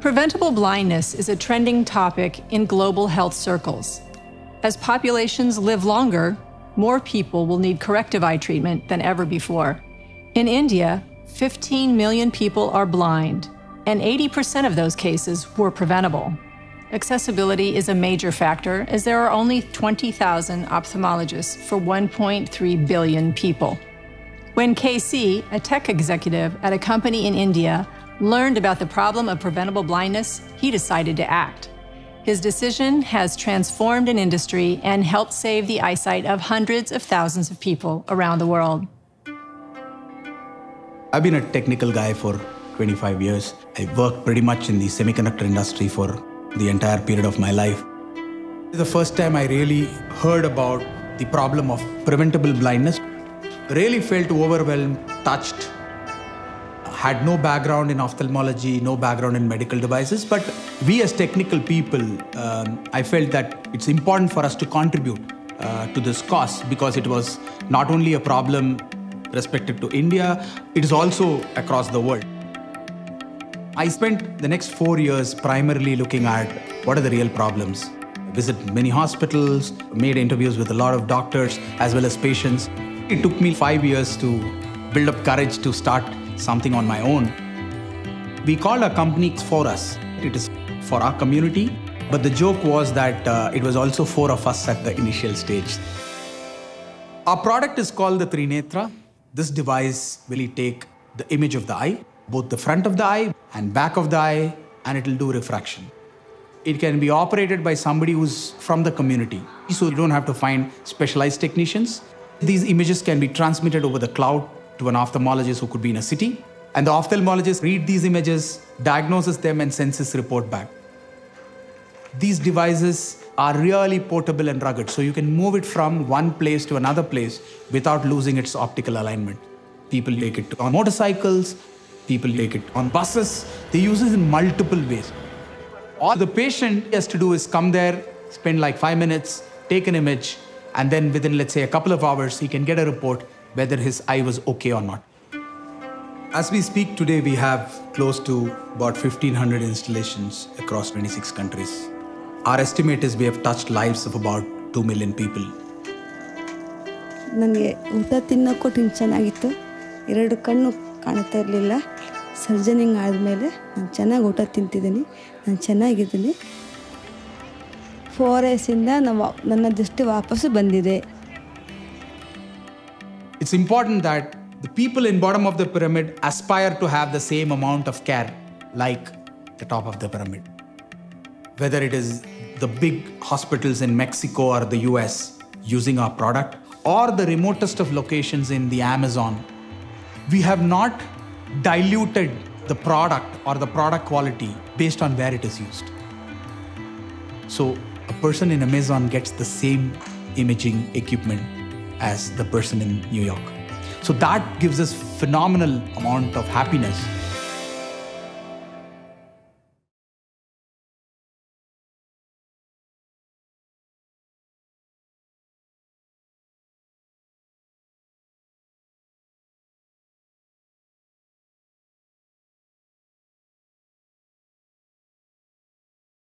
Preventable blindness is a trending topic in global health circles. As populations live longer, more people will need corrective eye treatment than ever before. In India, 15 million people are blind, and 80% of those cases were preventable. Accessibility is a major factor as there are only 20,000 ophthalmologists for 1.3 billion people. When KC, a tech executive at a company in India, learned about the problem of preventable blindness, he decided to act. His decision has transformed an industry and helped save the eyesight of hundreds of thousands of people around the world. I've been a technical guy for 25 years. I worked pretty much in the semiconductor industry for the entire period of my life. The first time I really heard about the problem of preventable blindness, really felt overwhelmed, touched, had no background in ophthalmology, no background in medical devices, but we as technical people, um, I felt that it's important for us to contribute uh, to this cause because it was not only a problem respected to India, it is also across the world. I spent the next four years primarily looking at what are the real problems. I visited many hospitals, made interviews with a lot of doctors as well as patients. It took me five years to build up courage to start something on my own. We called our company Forus. It is for our community. But the joke was that uh, it was also four of us at the initial stage. Our product is called the 3nethra. This device will take the image of the eye, both the front of the eye and back of the eye, and it will do refraction. It can be operated by somebody who's from the community, so you don't have to find specialized technicians. These images can be transmitted over the cloud to an ophthalmologist who could be in a city, and the ophthalmologist read these images, diagnoses them, and sends his report back. These devices are really portable and rugged, so you can move it from one place to another place without losing its optical alignment. People take it on motorcycles, people take it on buses, they use it in multiple ways. All the patient has to do is come there, spend like five minutes, take an image, and then within, let's say, a couple of hours, he can get a report whether his eye was okay or not. As we speak today, we have close to about 1,500 installations across 26 countries. Our estimate is we have touched lives of about 2 million people. ನನಗೆ ಊಟ ತಿನ್ನೋಕ್ಕೂ tension ಆಗಿತ್ತು ಎರಡು ಕಣ್ಣು ಕಾಣ್ತಾ ಇರಲಿಲ್ಲ ಸರ್ಜನಿಂಗ್ ಆದಮೇಲೆ ನಾನು ಚೆನ್ನಾಗಿ ಊಟ ತಿಂತಿದ್ದೀನಿ ನಾನು ಚೆನ್ನಾಗಿದ್ದೀನಿ ಫೋರ್ ಡೇಸಿಂದ ನಾವು ನನ್ನ ದೃಷ್ಟಿ ವಾಪಸ್ಸು ಬಂದಿದೆ It's important that the people in bottom of the pyramid aspire to have the same amount of care like the top of the pyramid. Whether it is the big hospitals in Mexico or the US using our product or the remotest of locations in the Amazon, we have not diluted the product or the product quality based on where it is used. So a person in Amazon gets the same imaging equipment as the person in New York. So that gives us phenomenal amount of happiness